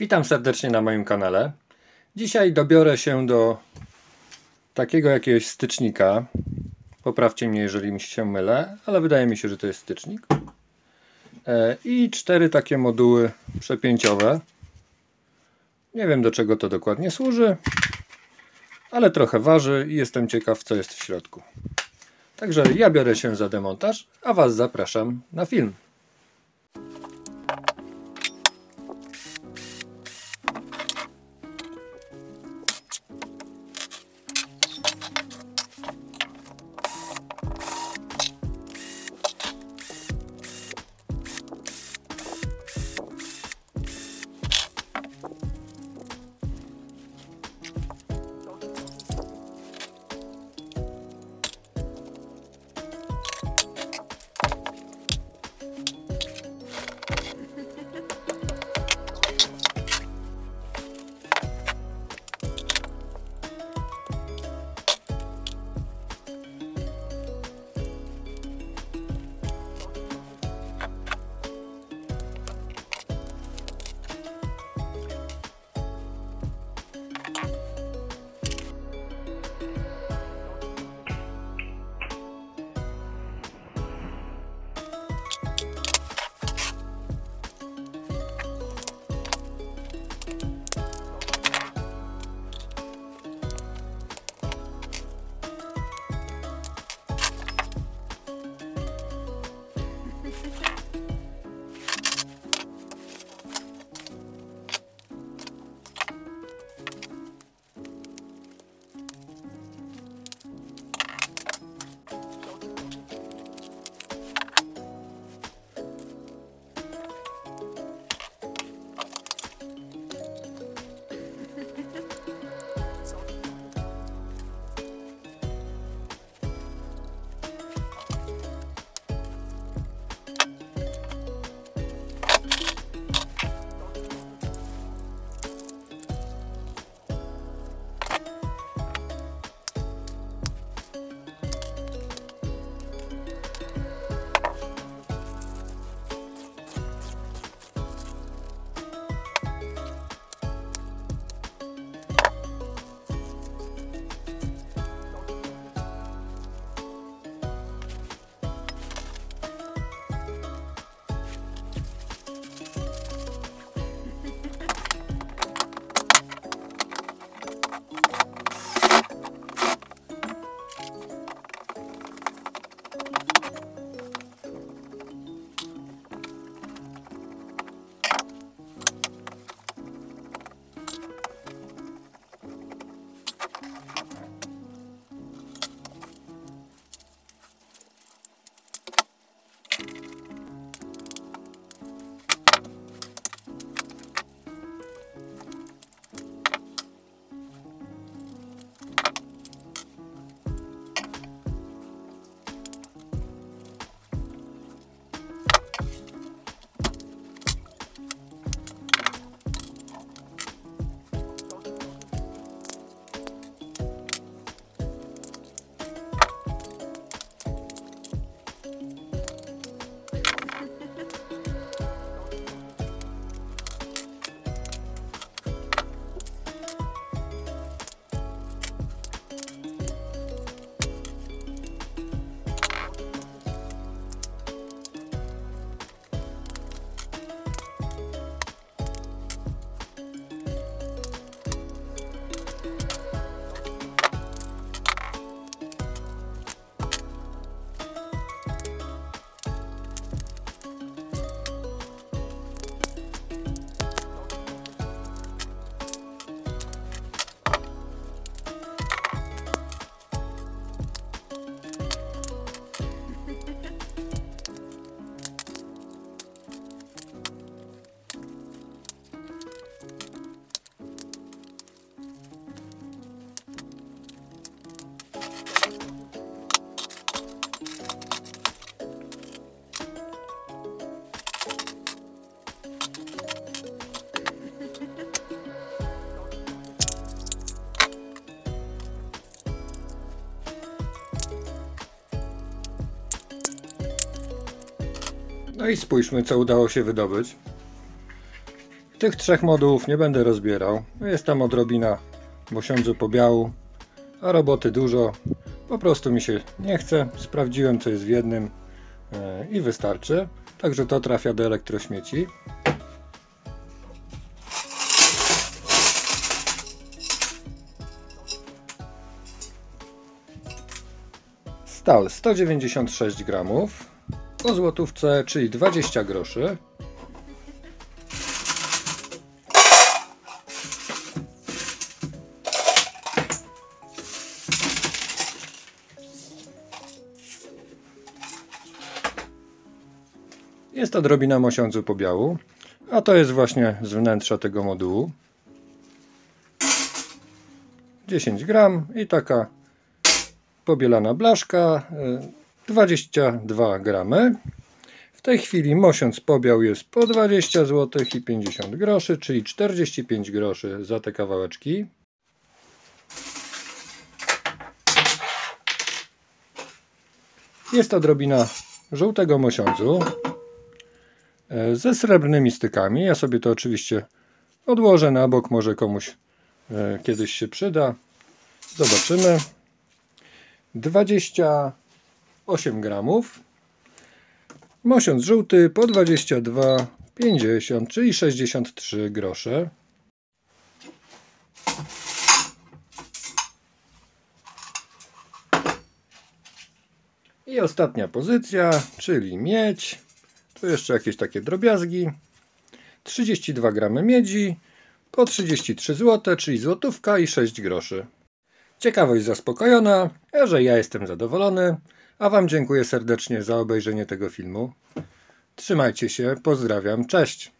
Witam serdecznie na moim kanale. Dzisiaj dobiorę się do takiego jakiegoś stycznika. Poprawcie mnie, jeżeli mi się mylę, ale wydaje mi się, że to jest stycznik. E, I cztery takie moduły przepięciowe. Nie wiem do czego to dokładnie służy, ale trochę waży i jestem ciekaw co jest w środku. Także ja biorę się za demontaż, a Was zapraszam na film. No i spójrzmy, co udało się wydobyć. Tych trzech modułów nie będę rozbierał. Jest tam odrobina mosiądzu pobiału, a roboty dużo. Po prostu mi się nie chce. Sprawdziłem co jest w jednym e, i wystarczy. Także to trafia do elektrośmieci. Stal 196 gramów po złotówce, czyli 20 groszy. Jest odrobina mosiądzu pobiału, a to jest właśnie z wnętrza tego modułu. 10 gram i taka pobielana blaszka y, 22 gramy. W tej chwili mosiąc pobiał jest po 20 zł i 50 groszy, czyli 45 groszy za te kawałeczki. Jest odrobina żółtego mosiądzu e, ze srebrnymi stykami. Ja sobie to oczywiście odłożę na bok, może komuś e, kiedyś się przyda. Zobaczymy. 28 gramów. Mosiąc żółty po 22,50, czyli 63 grosze. I ostatnia pozycja, czyli miedź. Tu jeszcze jakieś takie drobiazgi. 32 gramy miedzi po 33 zł, czyli złotówka i 6 groszy. Ciekawość zaspokojona, a że ja jestem zadowolony, a Wam dziękuję serdecznie za obejrzenie tego filmu. Trzymajcie się, pozdrawiam, cześć!